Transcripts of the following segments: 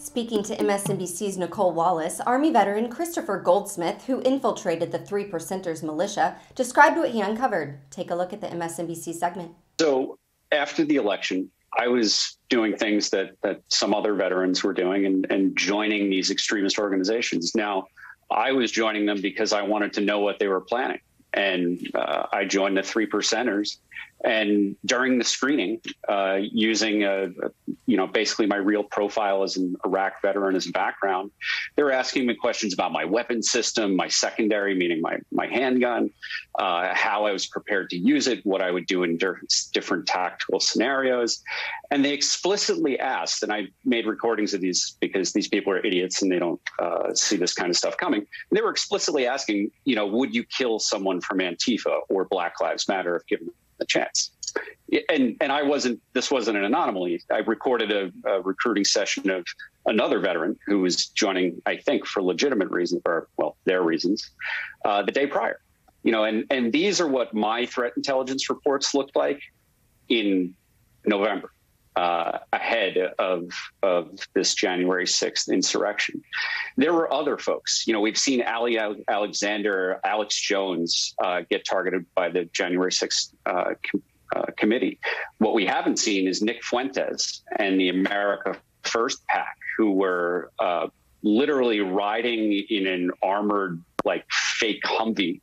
Speaking to MSNBC's Nicolle Wallace, Army veteran Christopher Goldsmith, who infiltrated the Three Percenters militia, described what he uncovered. Take a look at the MSNBC segment. So, after the election, I was doing things that, that some other veterans were doing and, and joining these extremist organizations. Now, I was joining them because I wanted to know what they were planning and uh, I joined the three percenters. And during the screening, uh, using a, a, you know basically my real profile as an Iraq veteran as a background, they were asking me questions about my weapon system, my secondary, meaning my my handgun, uh, how I was prepared to use it, what I would do in different tactical scenarios, and they explicitly asked, and I made recordings of these because these people are idiots and they don't uh, see this kind of stuff coming. And they were explicitly asking, you know, would you kill someone from Antifa or Black Lives Matter if given the chance. And and I wasn't. This wasn't an anomaly. I recorded a, a recruiting session of another veteran who was joining, I think, for legitimate reasons, or well, their reasons, uh, the day prior. You know, and and these are what my threat intelligence reports looked like in November uh, ahead of of this January 6th insurrection. There were other folks. You know, we've seen Ali Alexander, Alex Jones uh, get targeted by the January 6th uh, uh, committee. What we haven't seen is Nick Fuentes and the America First Pack, who were uh, literally riding in an armored, like fake Humvee,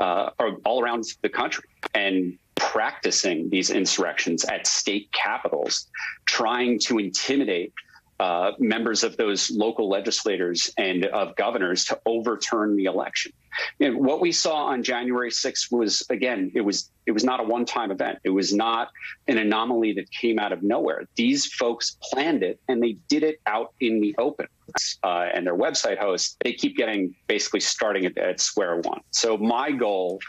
uh, all around the country and practicing these insurrections at state capitals, trying to intimidate uh, members of those local legislators and of governors to overturn the election. And what we saw on January 6th was again, it was it was not a one-time event. It was not an anomaly that came out of nowhere. These folks planned it and they did it out in the open. Uh, and their website hosts, they keep getting basically starting at, at square one. So my goal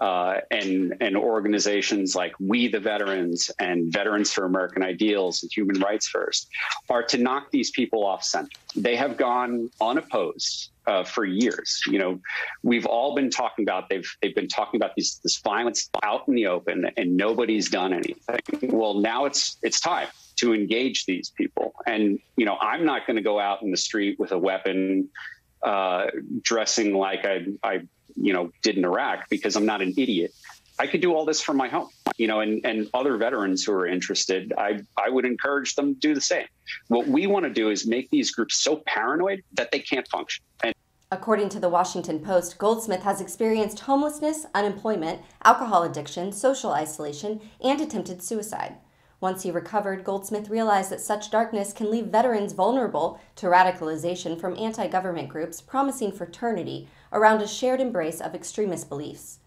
uh, and and organizations like We the Veterans and Veterans for American Ideals and Human Rights First are to knock these people off center. They have gone unopposed uh, for years. You know, we've all been talking about they've they've been talking about these this violence out in the open, and nobody's done anything. Well, now it's it's time to engage these people. And you know, I'm not going to go out in the street with a weapon, uh, dressing like I I you know, did in Iraq because I'm not an idiot. I could do all this from my home, you know, and, and other veterans who are interested, I, I would encourage them to do the same. What we want to do is make these groups so paranoid that they can't function. And According to the Washington Post, Goldsmith has experienced homelessness, unemployment, alcohol addiction, social isolation, and attempted suicide. Once he recovered, Goldsmith realized that such darkness can leave veterans vulnerable to radicalization from anti government groups promising fraternity around a shared embrace of extremist beliefs.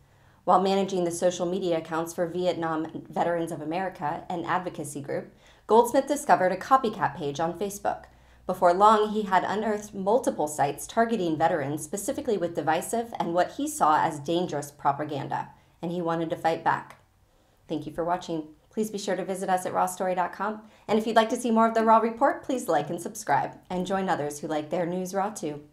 While managing the social media accounts for Vietnam Veterans of America, an advocacy group, Goldsmith discovered a copycat page on Facebook. Before long, he had unearthed multiple sites targeting veterans specifically with divisive and what he saw as dangerous propaganda, and he wanted to fight back. Thank you for watching. Please be sure to visit us at rawstory.com. And if you'd like to see more of the Raw Report, please like and subscribe, and join others who like their news raw too.